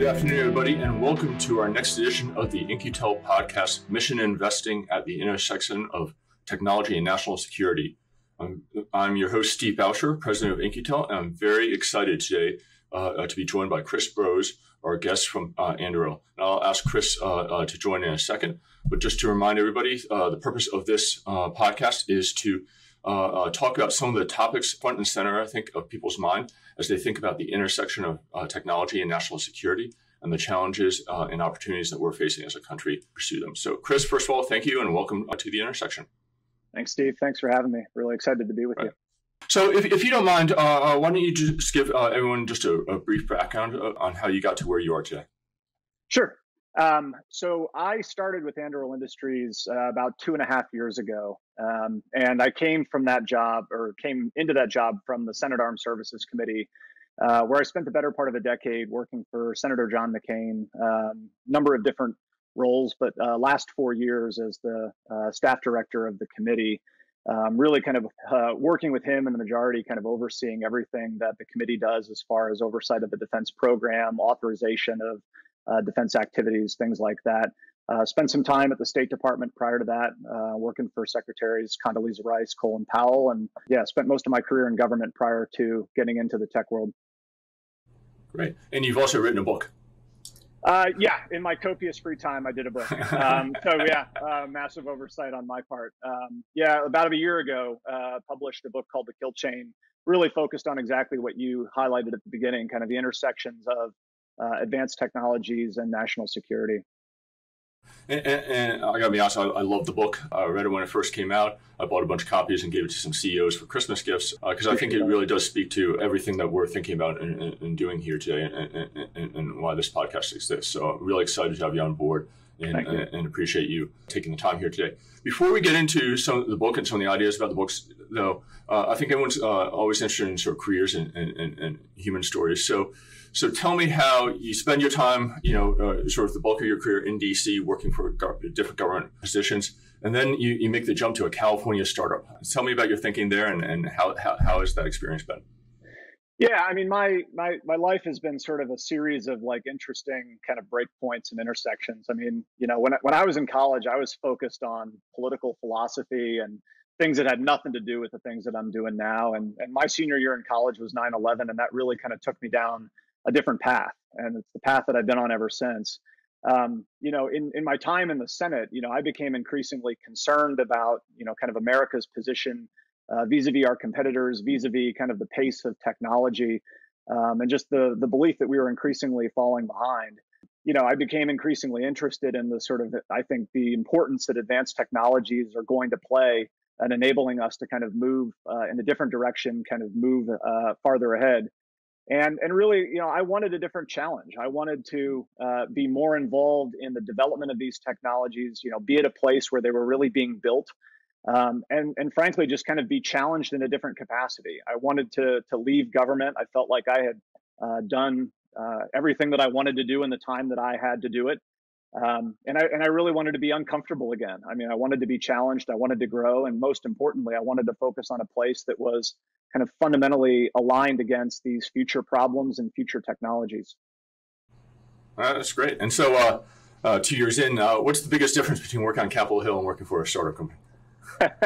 Good afternoon, everybody, and welcome to our next edition of the In-Q-Tel podcast, Mission Investing at the Intersection of Technology and National Security. I'm, I'm your host, Steve Bowsher, president of In-Q-Tel, and I'm very excited today uh, to be joined by Chris Brose, our guest from uh, Anduril. And I'll ask Chris uh, uh, to join in a second. But just to remind everybody, uh, the purpose of this uh, podcast is to uh, uh, talk about some of the topics front and center, I think, of people's mind as they think about the intersection of uh, technology and national security and the challenges uh, and opportunities that we're facing as a country pursue them. So, Chris, first of all, thank you and welcome uh, to the intersection. Thanks, Steve. Thanks for having me. Really excited to be with right. you. So, if, if you don't mind, uh, why don't you just give everyone just a, a brief background on how you got to where you are today? Sure. Um, so I started with Anduril Industries uh, about two and a half years ago, um, and I came from that job, or came into that job from the Senate Armed Services Committee, uh, where I spent the better part of a decade working for Senator John McCain, um, number of different roles, but uh, last four years as the uh, staff director of the committee. Um, really, kind of uh, working with him and the majority, kind of overseeing everything that the committee does as far as oversight of the defense program, authorization of uh, defense activities, things like that. Uh, spent some time at the State Department prior to that, uh, working for Secretaries Condoleezza Rice, Colin Powell, and yeah, spent most of my career in government prior to getting into the tech world. Great, and you've also written a book. Uh, yeah, in my copious free time, I did a book. Um, so yeah, uh, massive oversight on my part. Um, yeah, about a year ago, uh, published a book called The Kill Chain, really focused on exactly what you highlighted at the beginning, kind of the intersections of uh, advanced technologies and national security. And, and, and, I gotta be honest, I, I love the book. I read it when it first came out. I bought a bunch of copies and gave it to some CEOs for Christmas gifts because uh, I think it really does speak to everything that we're thinking about and, and doing here today and, and, why this podcast exists. So I'm really excited to have you on board and, and, appreciate you taking the time here today. Before we get into some of the book and some of the ideas about the books, though, uh, I think everyone's uh, always interested in sort of careers and, and human stories. So so tell me how you spend your time, you know, uh, sort of the bulk of your career in DC working for different government positions, and then you, you make the jump to a California startup. Tell me about your thinking there and, and how, how, how has that experience been? Yeah, I mean, my, my my life has been sort of a series of like interesting kind of breakpoints and intersections. I mean, you know, when when I was in college, I was focused on political philosophy and things that had nothing to do with the things that I'm doing now. And and my senior year in college was 9/11, and that really kind of took me down a different path, and it's the path that I've been on ever since. Um, you know, in in my time in the Senate, you know, I became increasingly concerned about you know kind of America's position uh, vis-a-vis our competitors, vis-a-vis kind of the pace of technology, um, and just the the belief that we were increasingly falling behind. You know, I became increasingly interested in the sort of I think the importance that advanced technologies are going to play and enabling us to kind of move uh, in a different direction, kind of move uh, farther ahead and and really you know i wanted a different challenge. I wanted to uh, be more involved in the development of these technologies you know be at a place where they were really being built um, and and frankly just kind of be challenged in a different capacity. I wanted to to leave government. I felt like i had uh, done uh, everything that i wanted to do in the time that i had to do it um, and I and I really wanted to be uncomfortable again. I mean, I wanted to be challenged. I wanted to grow, and most importantly, I wanted to focus on a place that was kind of fundamentally aligned against these future problems and future technologies. Uh, that's great. And so, uh, uh, two years in, uh, what's the biggest difference between working on Capitol Hill and working for a startup company?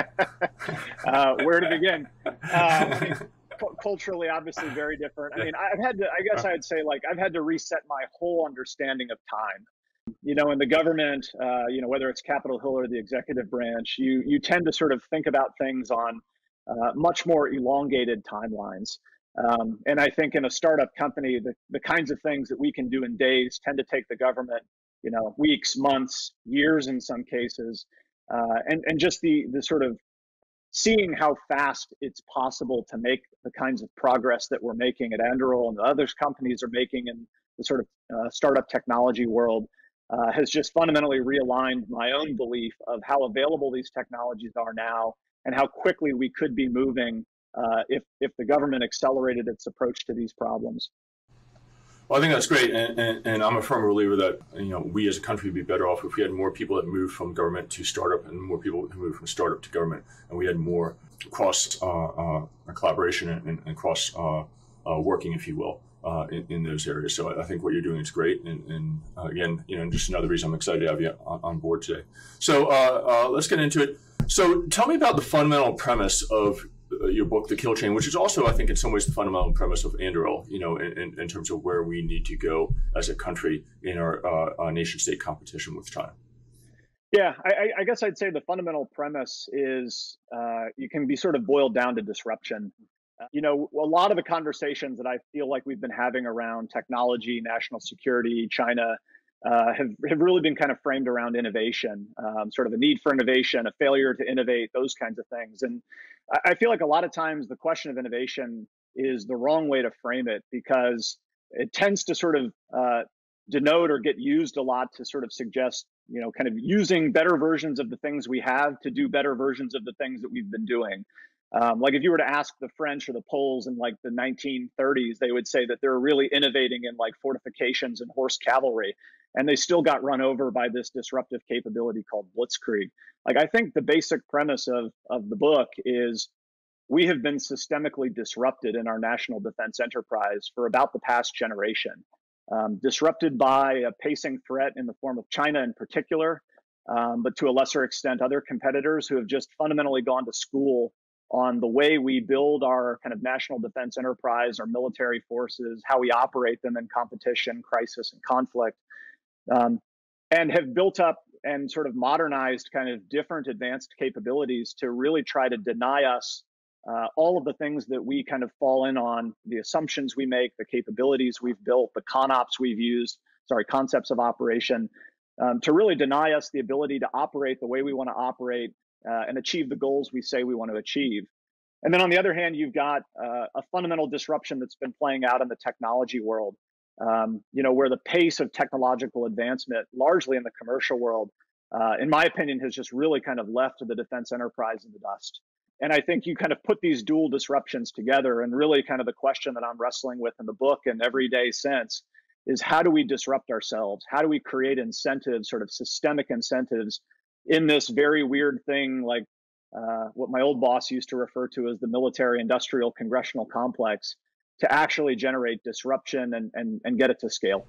Uh, where to begin? Uh, culturally, obviously, very different. I mean, I've had to. I guess I'd say like I've had to reset my whole understanding of time. You know, in the government, you know, whether it's Capitol Hill or the executive branch, you you tend to sort of think about things on uh, much more elongated timelines. Um, and I think in a startup company, the, the kinds of things that we can do in days tend to take the government, you know, weeks, months, years in some cases. Uh, and, and just the, the sort of seeing how fast it's possible to make the kinds of progress that we're making at Anduril and the other companies are making in the sort of uh, startup technology world uh, has just fundamentally realigned my own belief of how available these technologies are now and how quickly we could be moving uh, if if the government accelerated its approach to these problems. Well, I think that's great, and, and, and, I'm a firm believer that you know we as a country would be better off if we had more people that moved from government to startup, and more people who moved from startup to government, and we had more cross uh, uh, collaboration and, and cross uh, uh, working, if you will. Uh, in, in, those areas. So I, think what you're doing is great. And, and uh, again, you know, just another reason I'm excited to have you on, on board today. So uh, uh let's get into it. So tell me about the fundamental premise of uh, your book, The Kill Chain, which is also, I think, in some ways, the fundamental premise of Anduril, you know, in, in, terms of where we need to go as a country in our, our nation state competition with China. Yeah, I, I, guess I'd say the fundamental premise is you can be sort of boiled down to disruption. You know, a lot of the conversations that I feel like we've been having around technology, national security, China, uh, have, have really been kind of framed around innovation, um, sort of a need for innovation, a failure to innovate, those kinds of things. And I, I feel like a lot of times the question of innovation is the wrong way to frame it because it tends to sort of uh, denote or get used a lot to sort of suggest, you know, kind of using better versions of the things we have to do better versions of the things that we've been doing. Um, like if you were to ask the French or the Poles in like the 1930s, they would say that they're really innovating in like fortifications and horse cavalry, and they still got run over by this disruptive capability called blitzkrieg. Like I think the basic premise of of the book is we have been systemically disrupted in our national defense enterprise for about the past generation, um, disrupted by a pacing threat in the form of China in particular, um, but to a lesser extent other competitors who have just fundamentally gone to school on the way we build our kind of national defense enterprise, our military forces, how we operate them in competition, crisis, and conflict, um, and have built up and sort of modernized kind of different advanced capabilities to really try to deny us uh, all of the things that we kind of fall in on, the assumptions we make, the capabilities we've built, the ConOps we've used, sorry, concepts of operation, um, to really deny us the ability to operate the way we want to operate uh, and achieve the goals we say we want to achieve. And then on the other hand, you've got uh, a fundamental disruption that's been playing out in the technology world. Um, you know, where the pace of technological advancement, largely in the commercial world, uh, in my opinion, has just really kind of left the defense enterprise in the dust. And I think you kind of put these dual disruptions together, and really kind of the question that I'm wrestling with in the book and every day since is how do we disrupt ourselves? How do we create incentives, sort of systemic incentives in this very weird thing like uh, what my old boss used to refer to as the military industrial congressional complex to actually generate disruption and, and, and get it to scale.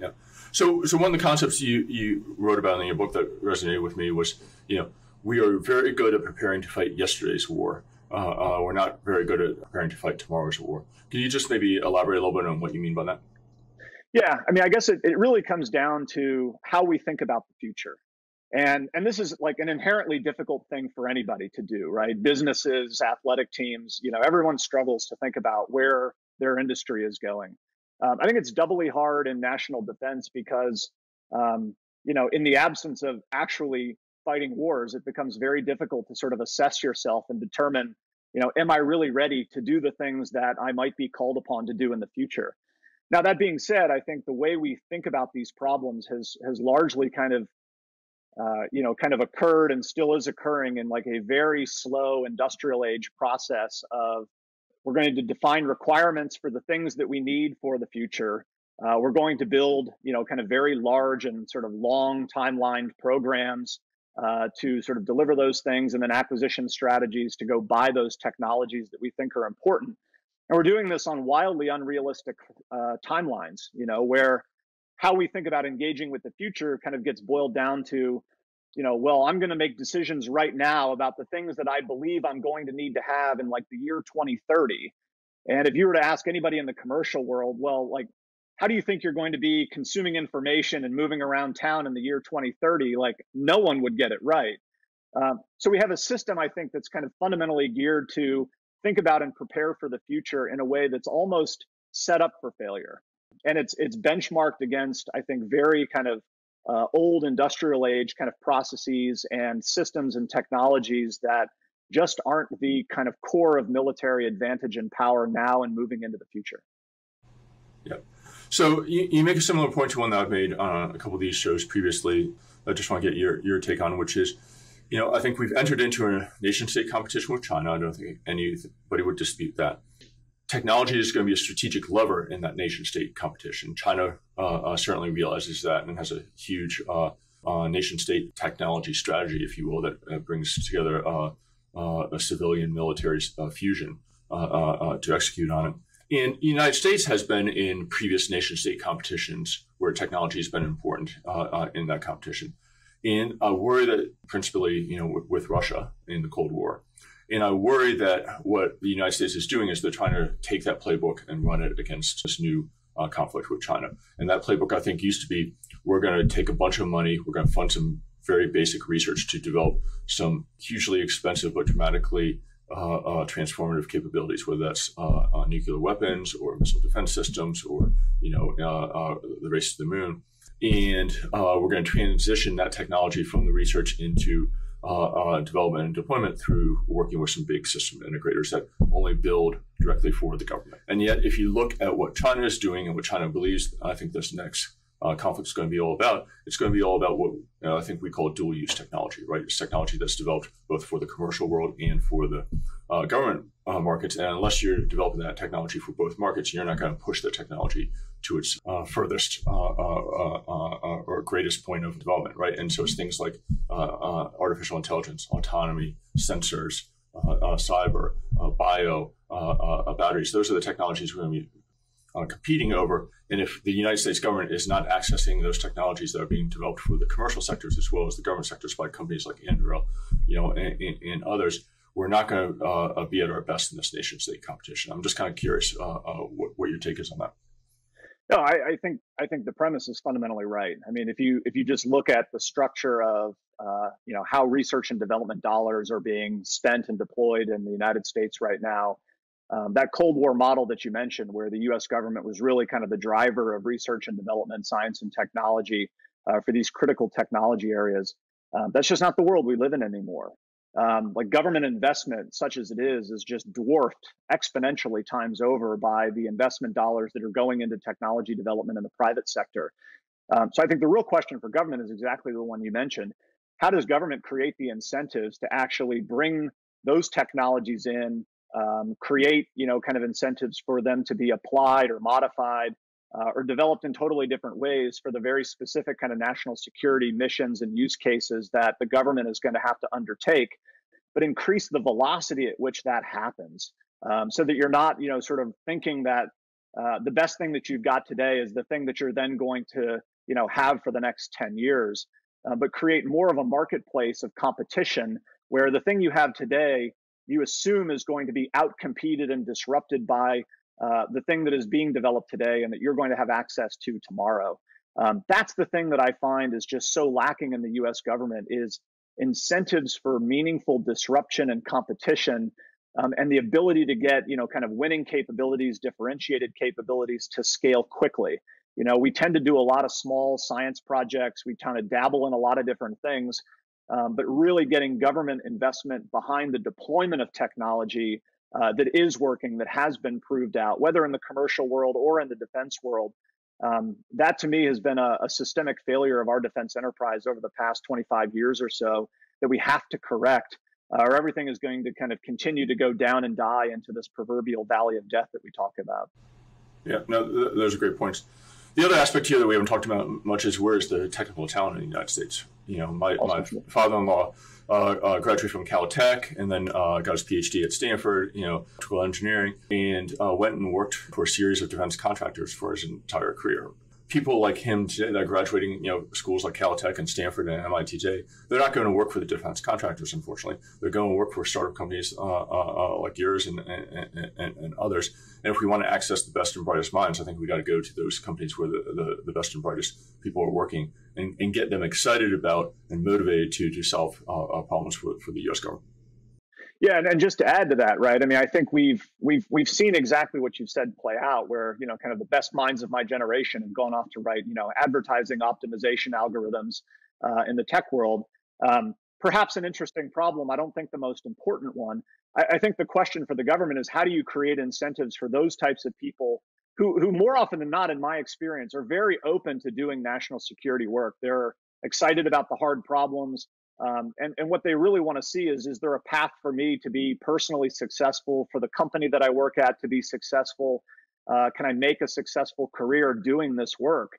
Yeah. So, so one of the concepts you, you wrote about in your book that resonated with me was, you know, we are very good at preparing to fight yesterday's war. Uh, uh, we're not very good at preparing to fight tomorrow's war. Can you just maybe elaborate a little bit on what you mean by that? Yeah, I mean, I guess it, it really comes down to how we think about the future and and this is like an inherently difficult thing for anybody to do right? Businesses athletic teams you know everyone struggles to think about where their industry is going. Um, i think it's doubly hard in national defense because um, you know in the absence of actually fighting wars it becomes very difficult to sort of assess yourself and determine you know am i really ready to do the things that i might be called upon to do in the future? Now that being said i think the way we think about these problems has has largely kind of uh, you know, kind of occurred and still is occurring in like a very slow industrial age process of we're going to define requirements for the things that we need for the future. Uh, we're going to build, you know, kind of very large and sort of long timelined programs uh, to sort of deliver those things and then acquisition strategies to go buy those technologies that we think are important. And we're doing this on wildly unrealistic uh, timelines, you know, where how we think about engaging with the future kind of gets boiled down to you know well i'm going to make decisions right now about the things that i believe i'm going to need to have in like the year 2030 and if you were to ask anybody in the commercial world well like how do you think you're going to be consuming information and moving around town in the year 2030 like no one would get it right. Um, so we have a system i think that's kind of fundamentally geared to think about and prepare for the future in a way that's almost set up for failure and it's it's benchmarked against I think very kind of uh, old industrial age kind of processes and systems and technologies that just aren't the kind of core of military advantage and power now and moving into the future. Yeah. So you, you make a similar point to one that I've made on a couple of these shows previously. I just want to get your, your take on, which is, you know, I think we've entered into a nation state competition with China. I don't think anybody would dispute that technology is going to be a strategic lever in that nation state competition. China uh, uh, certainly realizes that and has a huge uh, uh nation state technology strategy, if you will, that brings together a civilian military fusion to execute on it. And the United States has been in previous nation state competitions where technology has been important uh, uh, in that competition. And I worry that principally, you know, with, with, Russia in the Cold War. And I worry that what the United States is doing is they're trying to take that playbook and run it against this new uh, conflict with China. And that playbook, I think, used to be we're going to take a bunch of money, we're going to fund some very basic research to develop some hugely expensive but dramatically uh, uh, transformative capabilities, whether that's uh, uh nuclear weapons or missile defense systems or you know uh, uh, the race to the moon. And we're going to transition that technology from the research into development and deployment through working with some big system integrators that only build directly for the government. And yet, if you look at what China is doing and what China believes, I think this next uh, conflict is going to be all about. It's going to be all about what I think we call dual use technology, right? It's technology that's developed both for the commercial world and for the uh, government uh, markets. And unless you're developing that technology for both markets, you're not going to push the technology to its uh, furthest uh, uh, or greatest point of development, right? And so it's things like artificial intelligence, autonomy, sensors, cyber, bio, batteries. Those are the technologies we're going to be uh, competing over. And if the United States government is not accessing those technologies that are being developed for the commercial sectors as well as the government sectors by companies like Anduril, you know, and, and others, we're not going to uh, uh, be at our best in this nation state competition. I'm just kind of curious uh, uh, what, what, your take is on that. No, I, I, think I think the premise is fundamentally right. I mean, if you if you just look at the structure of uh, you know how research and development dollars are being spent and deployed in the United States right now, um, that Cold War model that you mentioned, where the US government was really kind of the driver of research and development, science and technology uh, for these critical technology areas, uh, that's just not the world we live in anymore. Um, like government investment, such as it is, is just dwarfed exponentially times over by the investment dollars that are going into technology development in the private sector. Um, so I think the real question for government is exactly the one you mentioned. How does government create the incentives to actually bring those technologies in um, create you know kind of incentives for them to be applied or modified uh, or developed in totally different ways for the very specific kind of national security missions and use cases that the government is going to have to undertake but increase the velocity at which that happens um, so that you're not you know sort of thinking that uh, the best thing that you've got today is the thing that you're then going to you know have for the next 10 years uh, but create more of a marketplace of competition where the thing you have today you assume is going to be outcompeted and disrupted by uh, the thing that is being developed today and that you're going to have access to tomorrow. Um, that's the thing that I find is just so lacking in the U.S. government is incentives for meaningful disruption and competition, um, and the ability to get you know kind of winning capabilities, differentiated capabilities to scale quickly. You know, we tend to do a lot of small science projects. We kind of dabble in a lot of different things, um, but really getting government investment behind the deployment of technology uh, that is working, that has been proved out, whether in the commercial world or in the defense world. Um, that to me has been a, a, systemic failure of our defense enterprise over the past 25 years or so that we have to correct, uh, or everything is going to kind of continue to go down and die into this proverbial valley of death that we talk about. Yeah, no, th- those are great points. The other aspect here that we haven't talked about much is where is the technical talent in the United States? You know, my, my father-in-law uh, uh, graduated from Caltech and then uh, got his PhD at Stanford, you know, electrical engineering, and uh, went and worked for a series of defense contractors for his entire career people like him today that are graduating, you know, schools like Caltech and Stanford and MIT they're not going to work for the defense contractors, unfortunately. They're going to work for startup companies uh, uh, uh, like yours and, and, and, and, others. And if we want to access the best and brightest minds, I think we got to go to those companies where the, the, the best and brightest people are working and, and, get them excited about and motivated to, to solve uh, uh problems for, for the U.S. government. Yeah, and, and just to add to that, right? I mean, I think we've we've we've seen exactly what you've said play out, where you know, kind of the best minds of my generation have gone off to write, you know, advertising optimization algorithms uh, in the tech world. Um, perhaps an interesting problem. I don't think the most important one. I, I think the question for the government is how do you create incentives for those types of people who, who more often than not, in my experience, are very open to doing national security work. They're excited about the hard problems. Um, and, and what they really want to see is, is there a path for me to be personally successful, for the company that I work at to be successful? Uh, can I make a successful career doing this work?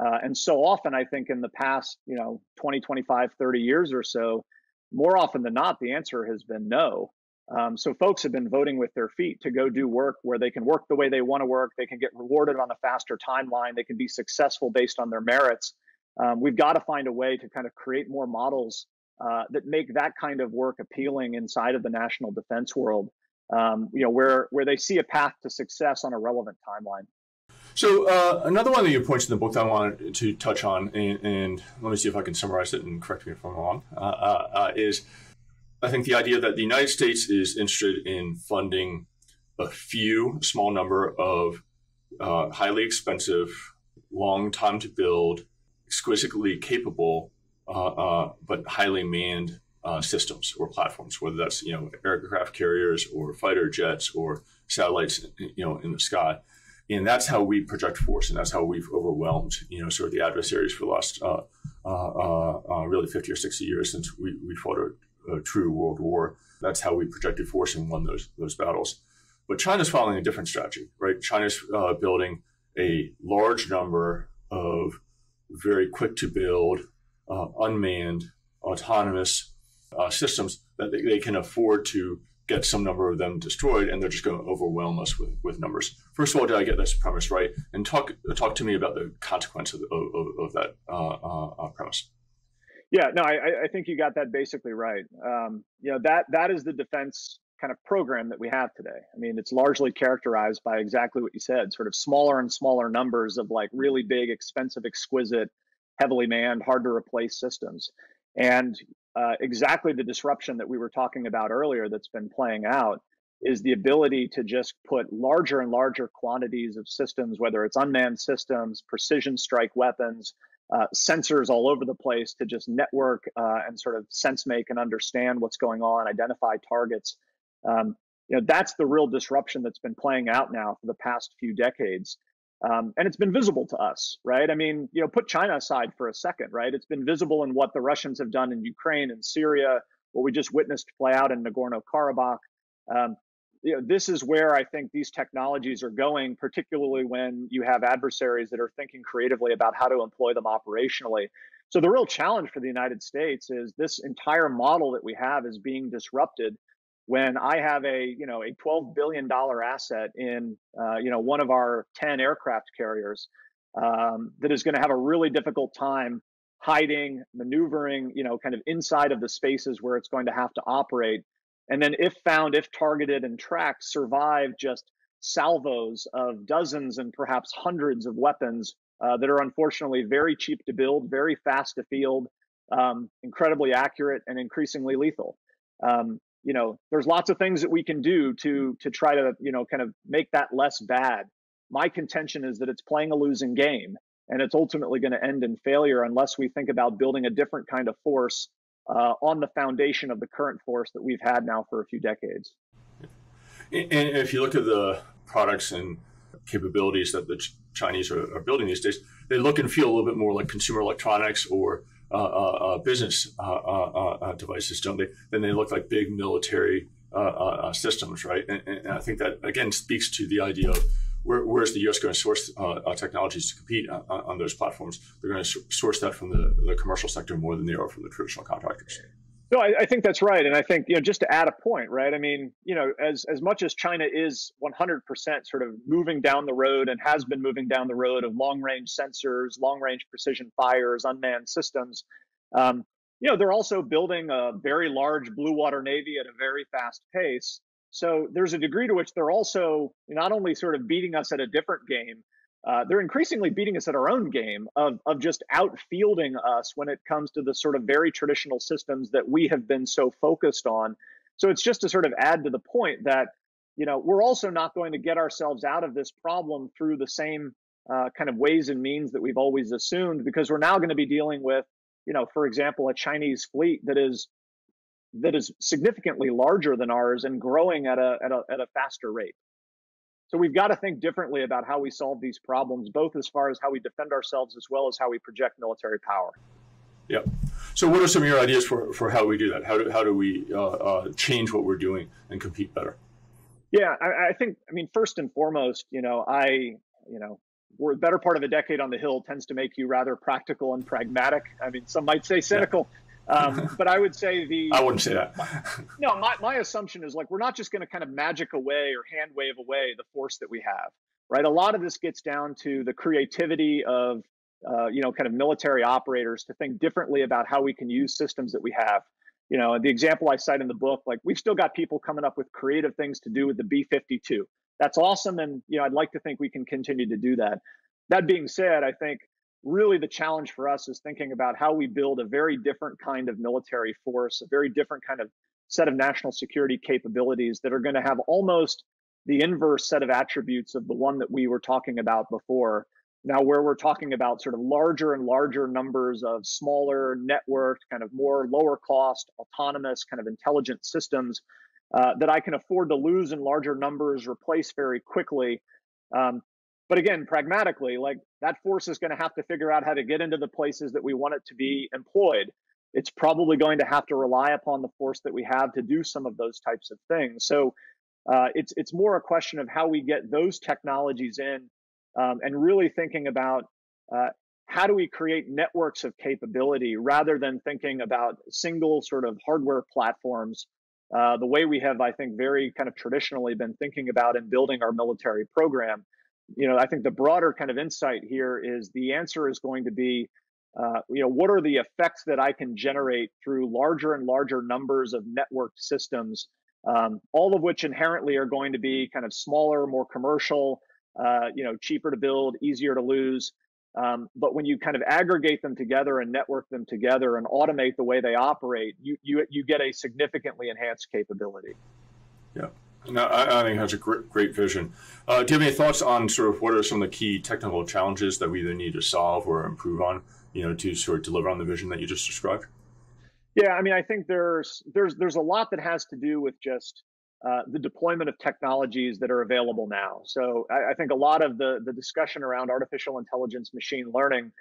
Uh, and so often, I think in the past, you know, 20, 25, 30 years or so, more often than not, the answer has been no. Um, so folks have been voting with their feet to go do work where they can work the way they want to work, they can get rewarded on a faster timeline, they can be successful based on their merits. Um, we've got to find a way to kind of create more models uh, that make that kind of work appealing inside of the national defense world. Um, you know, where where they see a path to success on a relevant timeline. So uh, another one of your points in the book that I wanted to touch on, and, and, let me see if I can summarize it and correct me if I'm wrong, uh, uh, uh, is I think the idea that the United States is interested in funding a few small number of uh, highly expensive, long time to build, exquisitely capable, but highly manned systems or platforms, whether that's you know aircraft carriers or fighter jets or satellites, you know, in the sky and that's how we project force, and that's how we've overwhelmed, you know, sort of the adversaries for the last uh, uh, uh, uh really 50 or 60 years since we, we fought a, a, true world war. That's how we projected force and won those those battles. But China's following a different strategy, right? China's uh, building a large number of very quick to build, uh, unmanned, autonomous systems that they, they can afford to get some number of them destroyed, and they're just going to overwhelm us with, with numbers. First of all, did I get this premise right? And talk talk to me about the consequence of, of, of that uh, uh, uh, premise. Yeah, no, I, I think you got that basically right. Um, you know that that is the defense kind of program that we have today. I mean, it's largely characterized by exactly what you said, sort of smaller and smaller numbers of like really big, expensive, exquisite, heavily manned, hard to replace systems. And uh, exactly the disruption that we were talking about earlier that's been playing out is the ability to just put larger and larger quantities of systems, whether it's unmanned systems, precision strike weapons, uh, sensors all over the place to just network uh, and sort of sense make and understand what's going on, identify targets. Um, you know, that's the real disruption that's been playing out now for the past few decades. Um, and it's been visible to us, right? I mean, you know, put China aside for a second, right? It's been visible in what the Russians have done in Ukraine and Syria, what we just witnessed play out in Nagorno Karabakh. Um, you know, this is where I think these technologies are going, particularly when you have adversaries that are thinking creatively about how to employ them operationally. So the real challenge for the United States is this entire model that we have is being disrupted when I have a you know a 12 billion dollar asset in uh, you know one of our 10 aircraft carriers um, that is going to have a really difficult time hiding, maneuvering, you know, kind of inside of the spaces where it's going to have to operate, and then if found, if targeted and tracked, survive just salvos of dozens and perhaps hundreds of weapons uh, that are unfortunately very cheap to build, very fast to field, um, incredibly accurate, and increasingly lethal. Um, you know there's lots of things that we can do to to try to you know kind of make that less bad. My contention is that it's playing a losing game and it's ultimately going to end in failure unless we think about building a different kind of force uh, on the foundation of the current force that we've had now for a few decades. And if you look at the products and capabilities that the chinese are, are building these days they look and feel a little bit more like consumer electronics or Uh, uh, uh, business devices, don't they? Then they look like big military systems, right? And, and, I think that again speaks to the idea of where, where's the U.S. going to source technologies to compete on, on, those platforms? They're going to source that from the, the commercial sector more than they are from the traditional contractors. No, I, I, think that's right, and I think you know just to add a point, right? I mean, you know, as as much as China is 100% sort of moving down the road and has been moving down the road of long range sensors, long range precision fires, unmanned systems, um, you know, they're also building a very large blue water navy at a very fast pace. So there's a degree to which they're also not only sort of beating us at a different game, uh, they're increasingly beating us at our own game of, of just outfielding us when it comes to the sort of very traditional systems that we have been so focused on. So it's just to sort of add to the point that, you know, we're also not going to get ourselves out of this problem through the same uh, kind of ways and means that we've always assumed, because we're now going to be dealing with, you know, for example, a Chinese fleet that is that is significantly larger than ours and growing at a at a, at a faster rate. So we've got to think differently about how we solve these problems, both as far as how we defend ourselves as well as how we project military power. Yeah. So what are some of your ideas for, for how we do that? How do, how do we uh, uh, change what we're doing and compete better? Yeah, I, I, think, I mean, first and foremost, you know, I, you know, we're better part of a decade on the Hill tends to make you rather practical and pragmatic. I mean, some might say cynical. Um, but I would say the I wouldn't say that. no, my, my assumption is like we're not just going to kind of magic away or hand wave away the force that we have, right? A lot of this gets down to the creativity of uh, you know kind of military operators to think differently about how we can use systems that we have. You know, the example I cite in the book, like we've still got people coming up with creative things to do with the B-52. That's awesome, and you know I'd like to think we can continue to do that. That being said, I think really the challenge for us is thinking about how we build a very different kind of military force, a very different kind of set of national security capabilities that are going to have almost the inverse set of attributes of the one that we were talking about before. Now, where we're talking about sort of larger and larger numbers of smaller, networked, kind of more lower cost, autonomous, kind of intelligent systems uh, that I can afford to lose in larger numbers, replace very quickly. Um, but again, pragmatically, like that force is going to have to figure out how to get into the places that we want it to be employed. It's probably going to have to rely upon the force that we have to do some of those types of things. So uh, it's it's more a question of how we get those technologies in, um, and really thinking about uh, how do we create networks of capability rather than thinking about single sort of hardware platforms. Uh, the way we have, I think, very kind of traditionally been thinking about and building our military program you know, I think the broader kind of insight here is the answer is going to be, uh, you know, what are the effects that I can generate through larger and larger numbers of networked systems, um, all of which inherently are going to be kind of smaller, more commercial, uh, you know, cheaper to build, easier to lose. Um, but when you kind of aggregate them together and network them together and automate the way they operate, you you you get a significantly enhanced capability. Yeah. No, I, I, think that's a great, great vision. Uh, do you have any thoughts on sort of what are some of the key technical challenges that we either need to solve or improve on, you know, to sort of deliver on the vision that you just described? Yeah, I mean, I think there's there's there's a lot that has to do with just uh, the deployment of technologies that are available now. So I, I, think a lot of the the discussion around artificial intelligence, machine learning,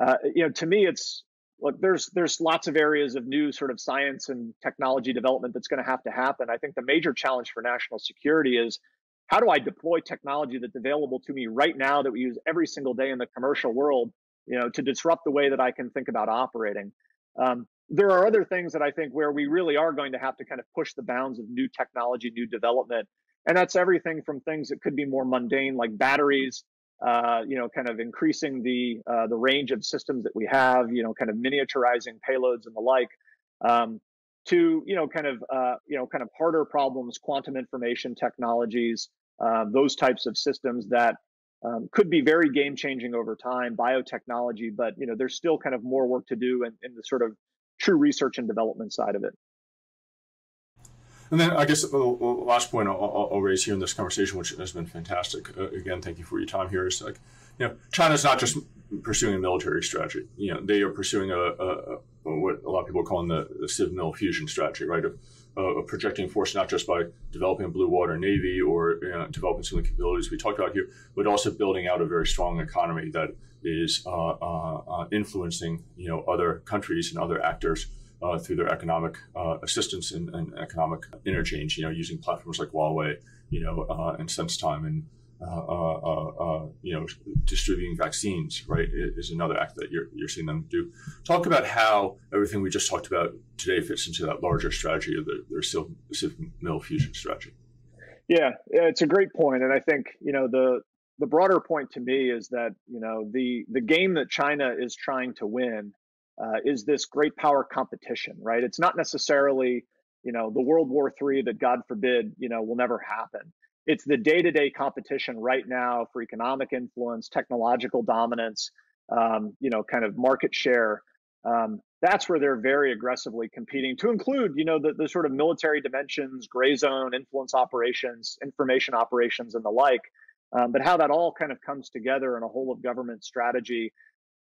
uh, you know, to me, it's look, there's there's lots of areas of new sort of science and technology development that's going to have to happen. I think the major challenge for national security is how do I deploy technology that's available to me right now that we use every single day in the commercial world, you know, to disrupt the way that I can think about operating. Um, there are other things that I think where we really are going to have to kind of push the bounds of new technology, new development, and that's everything from things that could be more mundane like batteries uh, you know, kind of increasing the uh, the range of systems that we have, you know, kind of miniaturizing payloads and the like, um, to you know, kind of uh, you know, kind of harder problems, quantum information technologies, um, those types of systems that um, could be very game changing over time, biotechnology, but you know, there's still kind of more work to do in, in the sort of true research and development side of it. And then I guess the last point I'll, I'll, raise here in this conversation, which has been fantastic. Uh, again, thank you for your time here. Is like, you know, China's not just pursuing a military strategy. You know, they are pursuing a, a, a what a lot of people are calling the, the civ mil fusion strategy, right? Of, uh, projecting force not just by developing a blue water navy or you know, developing some of the capabilities we talked about here, but also building out a very strong economy that is uh, uh, uh influencing you know other countries and other actors uh, through their economic uh, assistance and, and, economic interchange, you know, using platforms like Huawei, you know, uh, and SenseTime and, uh, uh, uh, you know, distributing vaccines, right, is another act that you're, you're seeing them do. Talk about how everything we just talked about today fits into that larger strategy of the, their Civ, Civ Mil fusion strategy. Yeah, it's a great point, and I think you know the the broader point to me is that you know the the game that China is trying to win uh, is this great power competition, right? It's not necessarily, you know, the World War III that God forbid, you know, will never happen. It's the day-to-day competition right now for economic influence, technological dominance, um, you know, kind of market share. Um, that's where they're very aggressively competing to include, you know, the, the sort of military dimensions, gray zone, influence operations, information operations, and the like. Um, but how that all kind of comes together in a whole of government strategy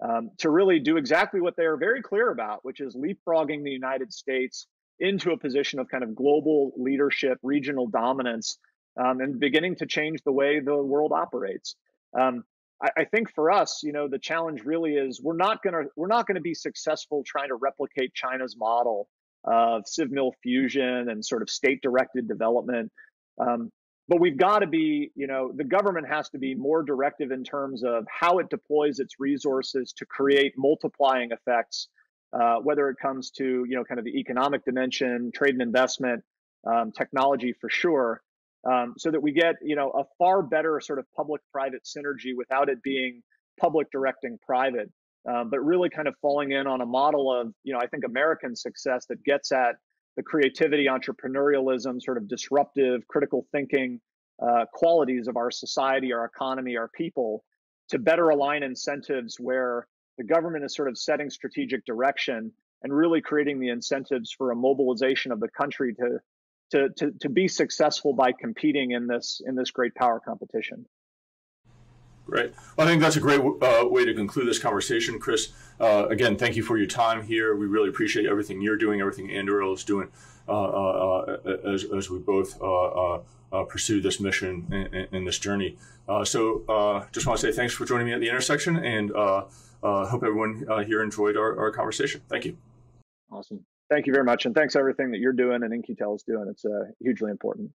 um, to really do exactly what they are very clear about, which is leapfrogging the United States into a position of kind of global leadership, regional dominance, um, and beginning to change the way the world operates. Um, I, I, think for us, you know, the challenge really is we're not gonna we're not gonna be successful trying to replicate China's model of civ mil fusion and sort of state directed development. Um, but we've got to be you know the government has to be more directive in terms of how it deploys its resources to create multiplying effects uh, whether it comes to you know kind of the economic dimension, trade and investment, um, technology for sure, um, so that we get you know a far better sort of public-private synergy without it being public directing private, um, but really kind of falling in on a model of you know I think American success that gets at the creativity, entrepreneurialism, sort of disruptive, critical thinking uh, qualities of our society, our economy, our people, to better align incentives where the government is sort of setting strategic direction and really creating the incentives for a mobilization of the country to to to, to be successful by competing in this in this great power competition. Great. Well, I think that's a great uh, way to conclude this conversation, Chris. Uh, again, thank you for your time here. We really appreciate everything you're doing, everything Anduril is doing, uh, uh, uh as, as we both pursue this mission and, and this journey. so, just want to say thanks for joining me at the intersection, and hope everyone here enjoyed our, our conversation. Thank you. Awesome. Thank you very much, and thanks everything that you're doing and In-Q-Tel is doing. It's hugely important.